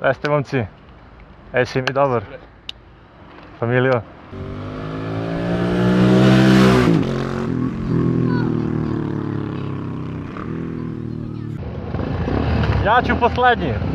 Gde ste momci? E, si mi dobar? Familijo? Ja ću poslednji.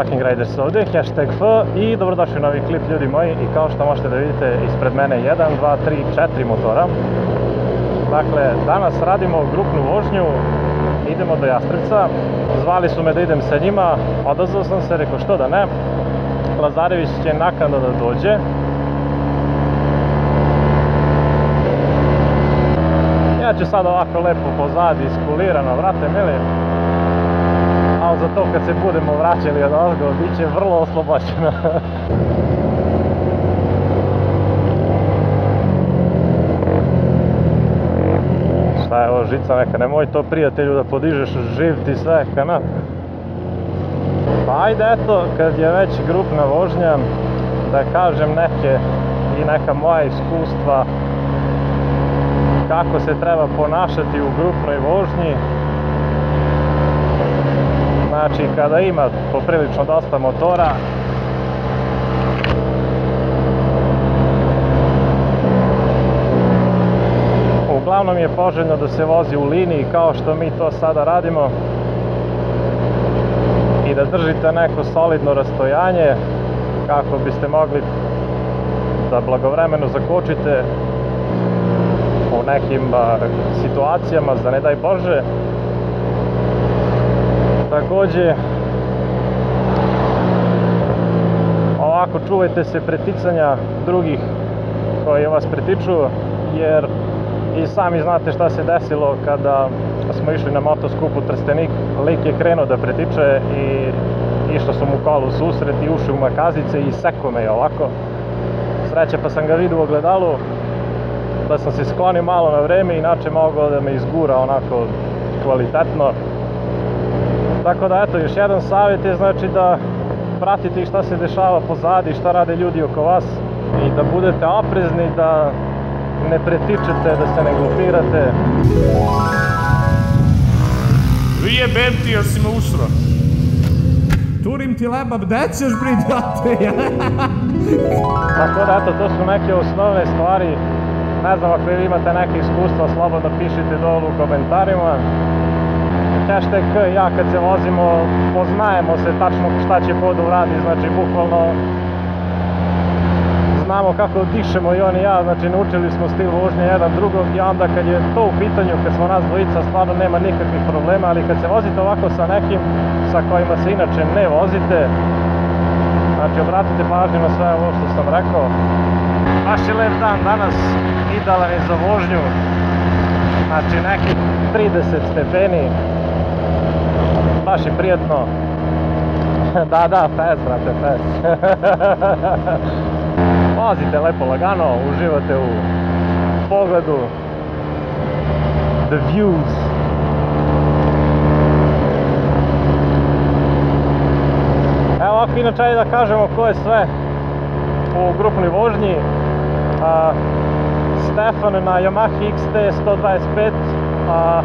Fucking Riders ovdje, hashtag F i dobrodošli u novi klip ljudi moji. I kao što možete da vidite ispred mene 1, 2, 3, 4 motora. Dakle, danas radimo grupnu vožnju, idemo do Jastrivca, zvali su me da idem sa njima, odazvao sam se, rekao što da ne, Lazarević će naknadno da dođe, Ja ću sad ovako lepo pozadi, iskulirano, vrate mili, to kad se budemo vraćali od ozgo, bit će vrlo oslobođeno. Šta je ovo žica neka, nemoj to prijatelju da podižeš živ ti sve kanat. Pa ajde eto, kad je već grupna vožnja, da kažem neke i neka moja iskustva kako se treba ponašati u grupnoj vožnji. Znači, kada ima poprilično dosta motora, uglavnom je poželjno da se vozi u liniji kao što mi to sada radimo i da držite neko solidno rastojanje kako biste mogli da blagovremeno zakočite u nekim situacijama za ne daj Bože. Takođe, ovako čuvajte se preticanja drugih koji vas pretiču, jer i sami znate šta se desilo kada smo išli na motoskup u Trstenik. Lik je krenuo da pretiče i išao sam u kolu susret i ušao u makazice i seko me je ovako. Sreće pa sam ga vidio u ogledalu, da sam se sklonio malo na vreme, inače mogao da me izgura onako kvalitetno. Tako da eto, još jedan savjet je znači da pratite šta se dešava pozadi, šta rade ljudi oko vas i da budete oprezni, da ne pretičete, da se ne glupirate. Jebem ti, jel si me usro? Turim ti lebab, gde ćeš bri, brate? Tako da eto, to su neke osnovne stvari. Ne znam ako vi imate neke iskustva, slobodno pišite dolu u komentarima. Hashtag ja kad se vozimo, poznajemo se tačno šta će pod uradi, znači bukvalno znamo kako dišemo i on i ja, znači naučili smo stil vožnje jedan drugog i onda kad je to u pitanju, kad smo nas dvojica, stvarno nema nikakvih problema, ali kad se vozite ovako sa nekim sa kojima se inače ne vozite, znači obratite pažnju na sve ovo što sam rekao. Baš je lep dan danas, idealan je za vožnju, znači neki 30 stepeni, baš je prijetno. da, da, fest, brate, fest. Vozite lepo lagano, uživate u pogledu, the views. Evo ovako inače da kažemo ko je sve u grupnoj vožnji. A, Stefan na Yamaha XT 125 a,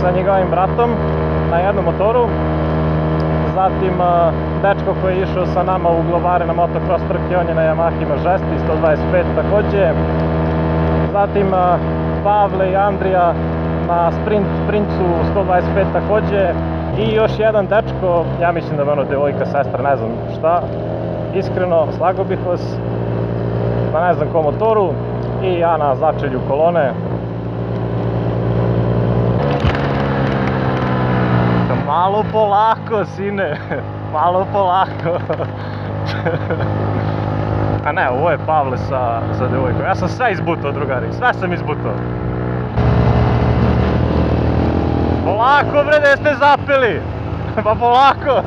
sa njegovim bratom na jednom motoru. Zatim a, dečko koji je išao sa nama u Glovare na motocross trke, on je na Yamaha Mažesti 125 takođe. Zatim a, Pavle i Andrija na sprint sprincu 125 takođe. I još jedan dečko, ja mislim da je ono devojka, sestra, ne znam šta. Iskreno, slago bih vas na ne znam kom motoru i ja na začelju kolone. Malo polako, sine. Malo polako. A ne, ovo je Pavle sa, sa devojkom. Ja sam sve izbutao, drugari. Sve sam izbutao. Polako, bre, gde ste zapeli? Pa polako.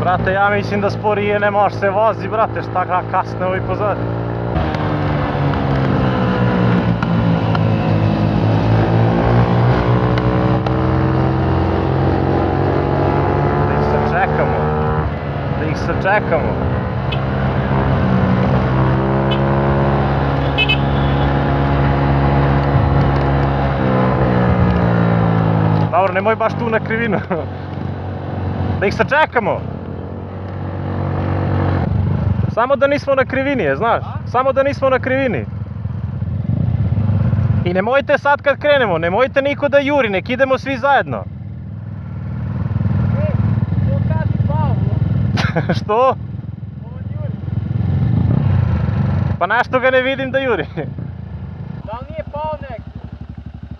Brate, ja mislim da sporije ne može se vozi, brate, šta kasne ovi pozadi. Da ih se čekamo. Da ih se čekamo. Dobro, nemoj baš tu na krivinu. Da ih sačekamo. Samo da nismo na krivini, je, znaš? Samo da nismo na krivini. I nemojte sad kad krenemo, nemojte niko da juri, nek idemo svi zajedno. Što? Pa našto ga ne vidim da juri? Da li nije pao neki?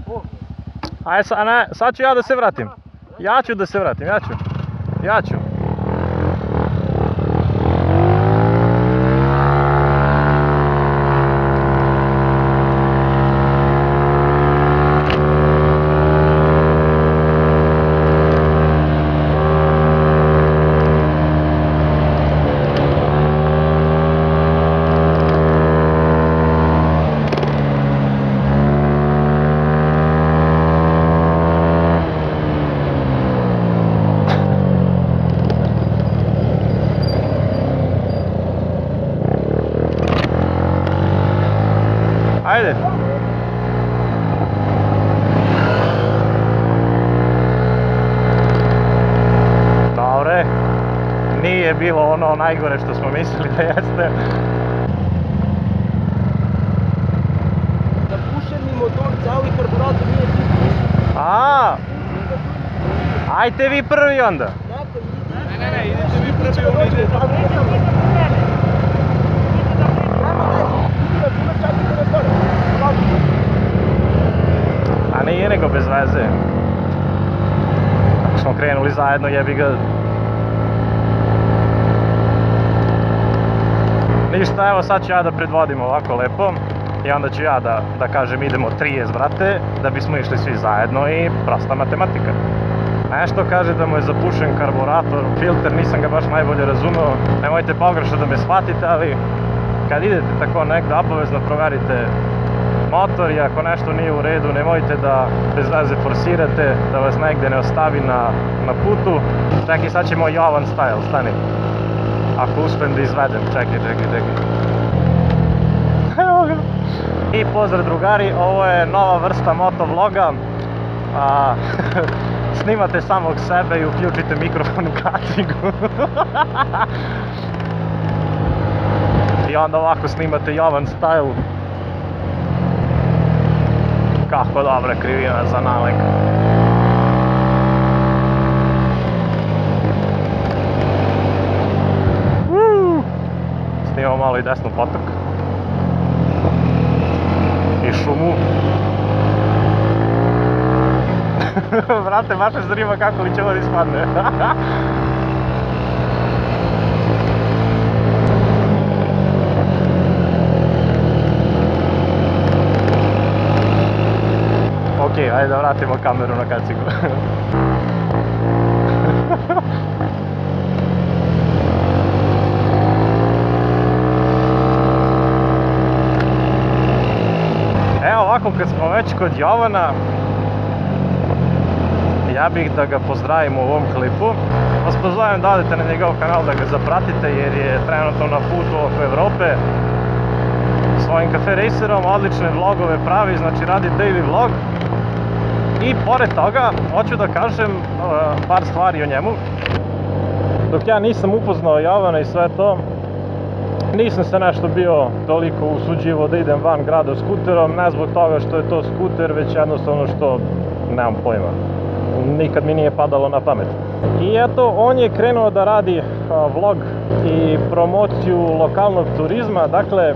Aj, ne, sad ću ja da se vratim. Ja ću da se vratim, ja ću. Ja ću. Ajde. Dobre. Nije bilo ono najgore što smo mislili da jeste. Zapušeni motor, celi karburator nije čisto. A, ajte vi prvi onda. Ne, ne, ne, idete vi prvi, on ide. Veze, ide da. A nije nego bez veze. Ako smo krenuli zajedno, jebi ga. Ništa, evo sad ću ja da predvodim ovako lepo. I onda ću ja da, da kažem idemo 30, brate, da bismo išli svi zajedno i prosta matematika. Nešto kaže da mu je zapušen karburator, filter, nisam ga baš najbolje razumeo. Nemojte pogrešno da me shvatite, ali kad idete tako negde, obavezno proverite motor i ako nešto nije u redu, nemojte da bez veze forsirate, da vas negde ne ostavi na, na putu. Čekaj, sad ćemo Jovan style, stani. Ako uspem da izvedem, čekaj, čekaj, čekaj. I pozdrav drugari, ovo je nova vrsta motovloga. A, snimate samog sebe i uključite mikrofon u kacigu. I onda ovako snimate Jovan style. Kako dobra krivina za nalek. Snimamo malo i desnu potok. I šumu. Brate, baš me zanima kako li će ovo ispadne. Ok, ajde da vratimo kameru na kacigu. Evo ovako kad smo već kod Jovana, ja bih da ga pozdravim u ovom klipu. Vas pozovem da odete na njegov kanal da ga zapratite jer je trenutno na putu oko Evrope svojim kafe racerom, odlične vlogove pravi, znači radi daily vlog. I pored toga, hoću da kažem uh, par stvari o njemu. Dok ja nisam upoznao Jovana i sve to, nisam se nešto bio toliko usuđivo da idem van grada skuterom, ne zbog toga što je to skuter, već jednostavno što nemam pojma. Nikad mi nije padalo na pamet. I eto, on je krenuo da radi vlog i promociju lokalnog turizma, dakle,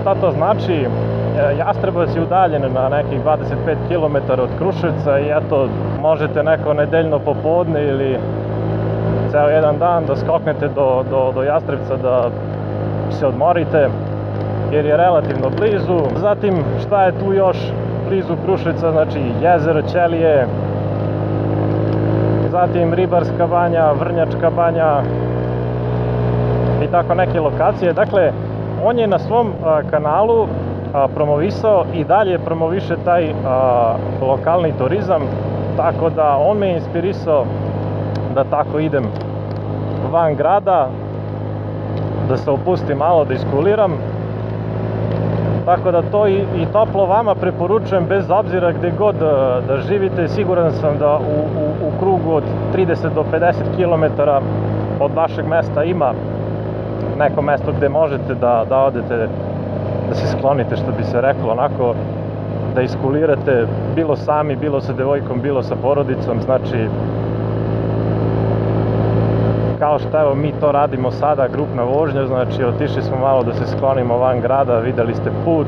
šta to znači? E, Jastrebac je udaljen na nekih 25 km od Kruševca i eto, možete neko nedeljno popodne ili ceo jedan dan da skoknete do, do, do Jastrebca da se odmorite jer je relativno blizu. Zatim šta je tu još blizu Kruševca, znači jezero Ćelije, zatim Ribarska banja, Vrnjačka banja i tako neke lokacije. Dakle, on je na svom a, kanalu a, promovisao i dalje promoviše taj a, lokalni turizam, tako da on me je inspirisao da tako idem van grada, da se opustim malo, da iskuliram. Tako da to i, i toplo vama preporučujem bez obzira gde god da, da živite. Siguran sam da u, u, u krugu od 30 do 50 km od vašeg mesta ima neko mesto gde možete da, da odete, da se sklonite, što bi se reklo, onako da iskulirate, bilo sami, bilo sa devojkom, bilo sa porodicom, znači kao što evo mi to radimo sada, grupna vožnja, znači otišli smo malo da se sklonimo van grada, videli ste put,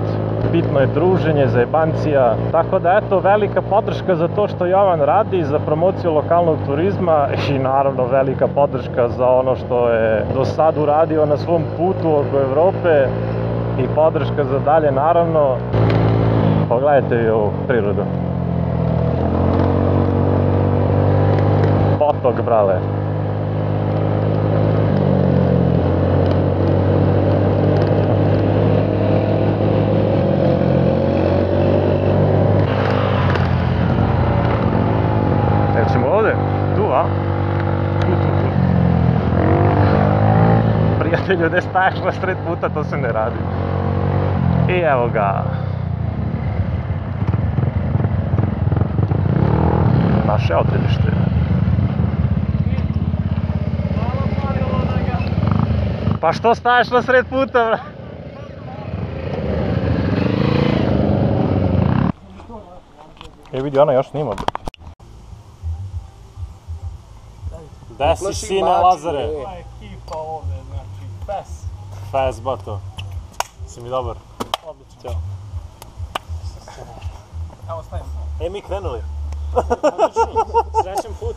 bitno je druženje, zajebancija, tako da eto velika podrška za to što Jovan radi, za promociju lokalnog turizma i naravno velika podrška za ono što je do sad uradio na svom putu oko Evrope i podrška za dalje naravno. Pogledajte vi ovu prirodu. Potok, brale. Ćemo ovde? Tu, a? Tu, tu, tu. Prijatelju, gde staješ na sred puta, to se ne radi. I evo ga. Naše odredište. Pa što staješ na sred puta, bra? E vidi, ona još snima. bre. Gde si sine Lazare? ekipa ovde, znači, pes. Fez, bato. Si mi dobar? Odlično. Ćao. Evo stavim. E, mi krenuli. Srećan put.